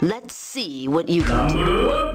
Let's see what you can do.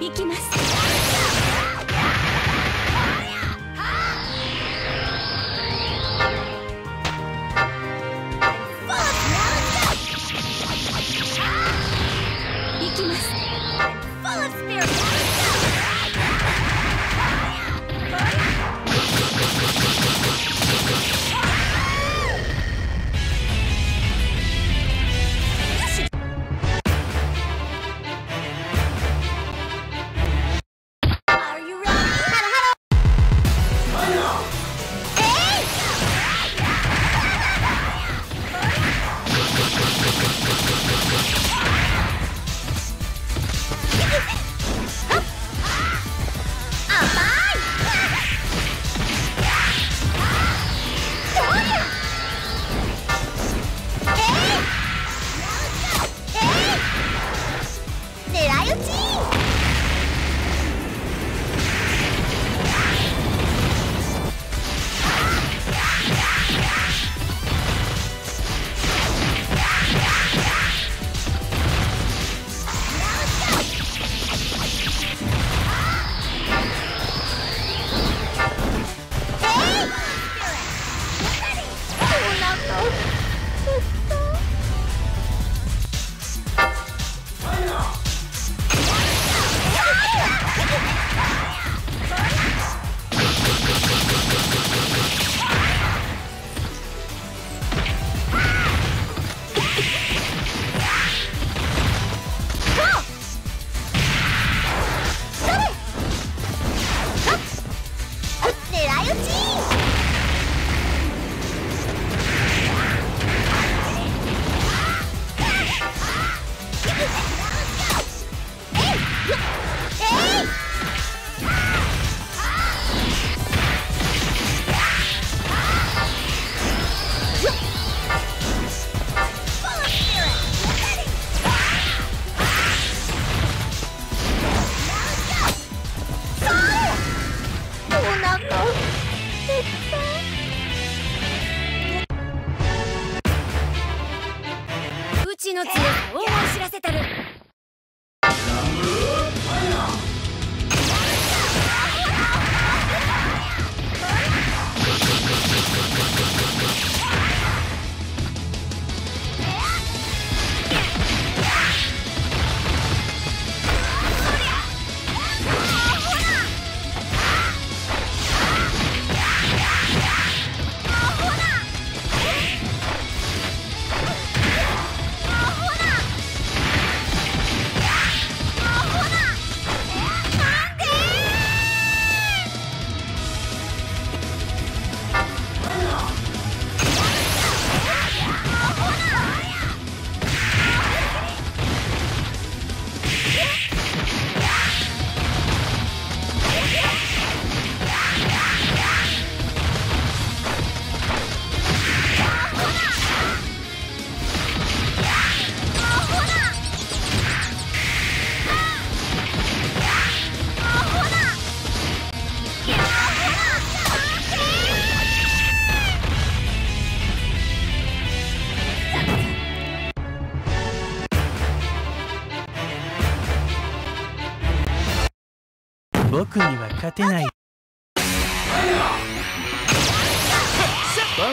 行きます。勝てない。そう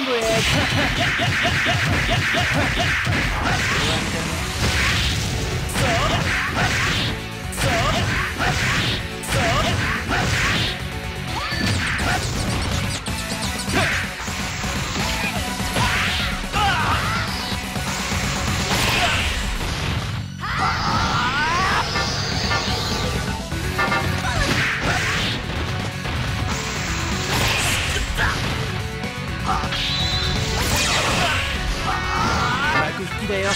だそうだだよ。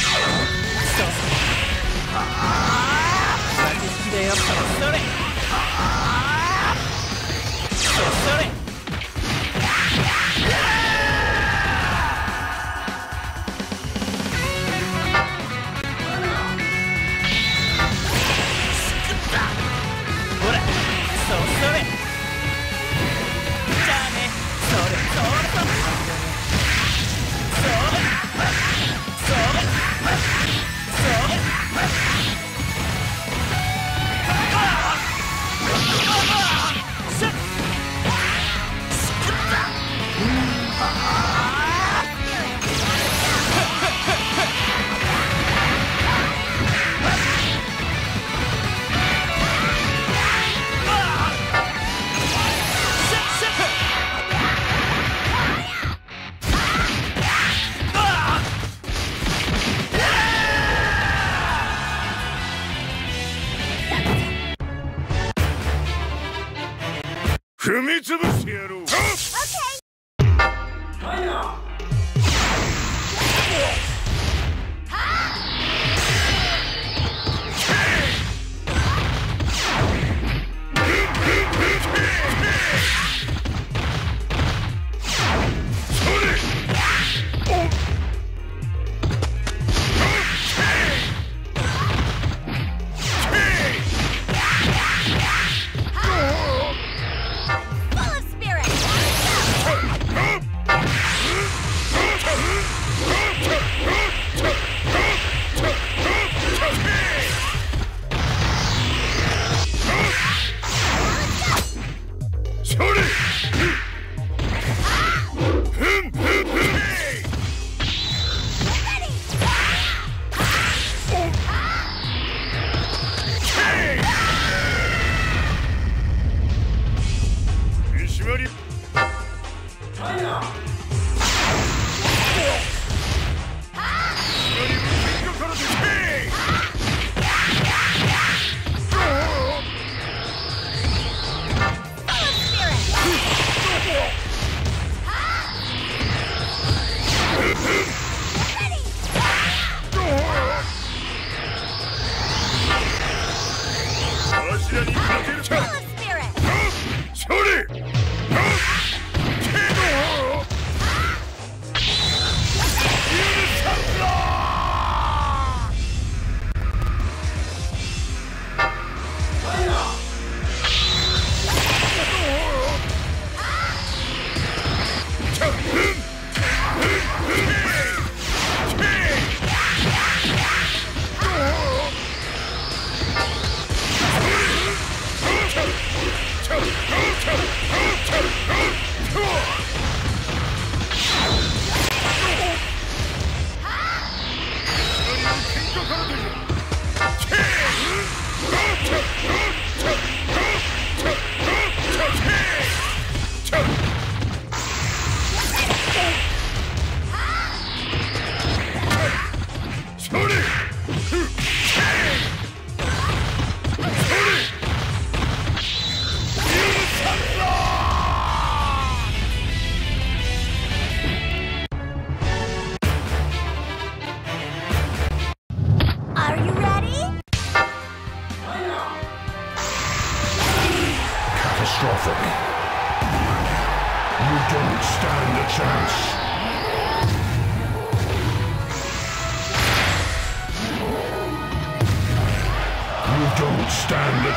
Let's.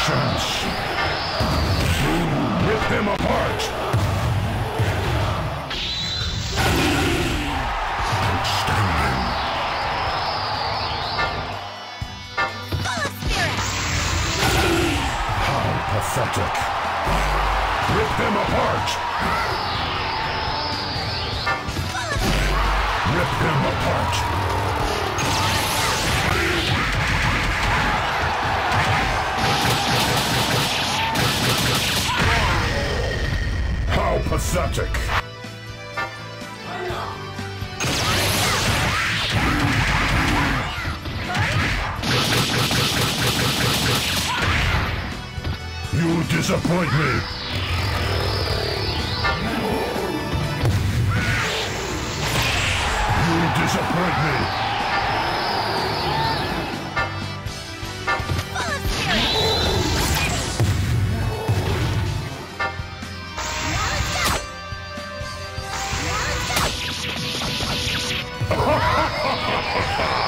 actions. Soon rip them apart. pathetic. You disappoint me! Ha ha!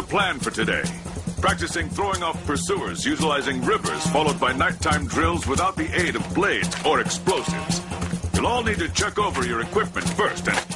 the plan for today. Practicing throwing off pursuers utilizing rivers followed by nighttime drills without the aid of blades or explosives. You'll all need to check over your equipment first and